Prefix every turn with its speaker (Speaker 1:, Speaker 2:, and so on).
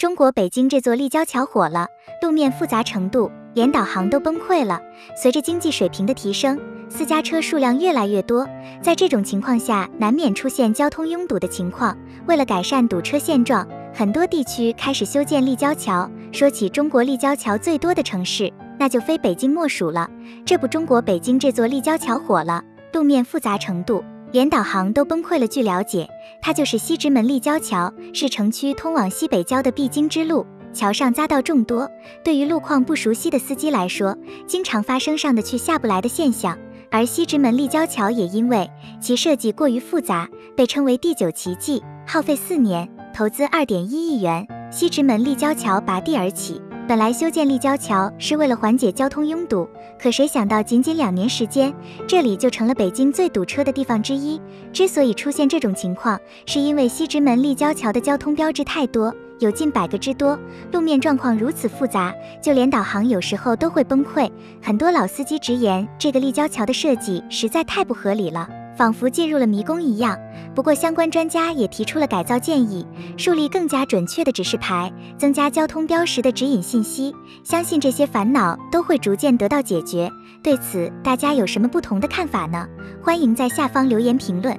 Speaker 1: 中国北京这座立交桥火了，路面复杂程度连导航都崩溃了。随着经济水平的提升，私家车数量越来越多，在这种情况下，难免出现交通拥堵的情况。为了改善堵车现状，很多地区开始修建立交桥。说起中国立交桥最多的城市，那就非北京莫属了。这不，中国北京这座立交桥火了，路面复杂程度。连导航都崩溃了。据了解，它就是西直门立交桥，是城区通往西北郊的必经之路。桥上匝道众多，对于路况不熟悉的司机来说，经常发生上得去下不来的现象。而西直门立交桥也因为其设计过于复杂，被称为第九奇迹。耗费四年，投资二点一亿元，西直门立交桥拔地而起。本来修建立交桥是为了缓解交通拥堵，可谁想到仅仅两年时间，这里就成了北京最堵车的地方之一。之所以出现这种情况，是因为西直门立交桥的交通标志太多，有近百个之多，路面状况如此复杂，就连导航有时候都会崩溃。很多老司机直言，这个立交桥的设计实在太不合理了。仿佛进入了迷宫一样。不过，相关专家也提出了改造建议，树立更加准确的指示牌，增加交通标识的指引信息。相信这些烦恼都会逐渐得到解决。对此，大家有什么不同的看法呢？欢迎在下方留言评论。